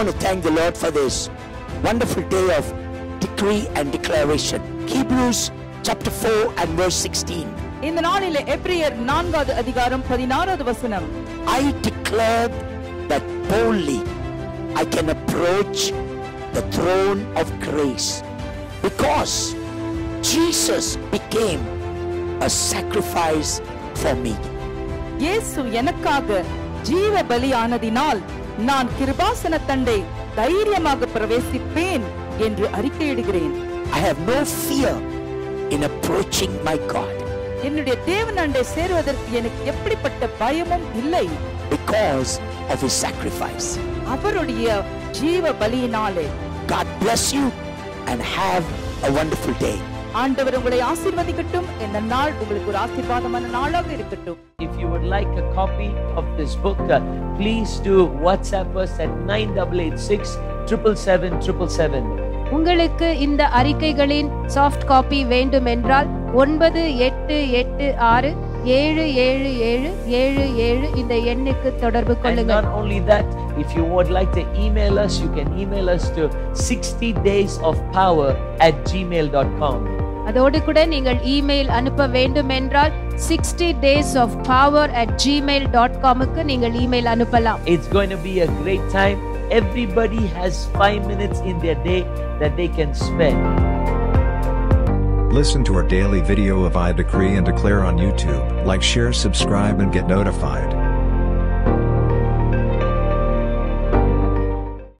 want to thank the Lord for this wonderful day of decree and declaration. Hebrews chapter 4 and verse 16. இந்த நாளிலே எப்ரியர் நான்காவது அதிகாரம் பதினாறாவது வசனம் I declare that boldly I can approach the throne of grace because Jesus became a sacrifice for me. இயேசு எனக்காக ஜீவ பலியானதினால் நான் கிருபாசன தண்டை தைரியமாக பிரவேசிப்பேன் என்று அறிக்கையிடுகிறேன் I have no fear in approaching my God என்னுடைய தேவனண்டை சேருவதற்கு எனக்கு எப்படிப்பட்ட பயமும் இல்லை because of his sacrifice. அவருடைய ஜீவ பலியினாலே God bless you and have a wonderful day. ஆண்டவர் உங்களை ஆசீர்வதிக்கட்டும் இந்த நாள் உங்களுக்கு ஒரு ஆசீர்வாதமான நாளாக இருக்கட்டும் If you would like a copy of this book, uh, please do WhatsApp us at 9886 777 777. உங்களுக்கு இந்த அறிக்கைகளின் சாஃப்ட் காப்பி வேண்டும் என்றால் ஒன்பது எட்டு எட்டு ஆறு ஏழு ஏழு ஏழு ஏழு ஏழு இந்த எண்ணுக்கு தொடர்பு And கொள்ளுங்கள் not only that, if you would like to email us, you can email us to 60 days of power at gmail.com. அதோடு கூட நீங்கள் இமெயில் அனுப்ப வேண்டும் என்றால் sixty days of power at Gmail dot காமுக்கு நீங்கள் இமெயில் அனுப்பலாம் It's going to be a great time. Everybody has five minutes in their day that they can spend. Listen to our daily video of I Decree and Declare on YouTube. Like, share, subscribe, and get notified.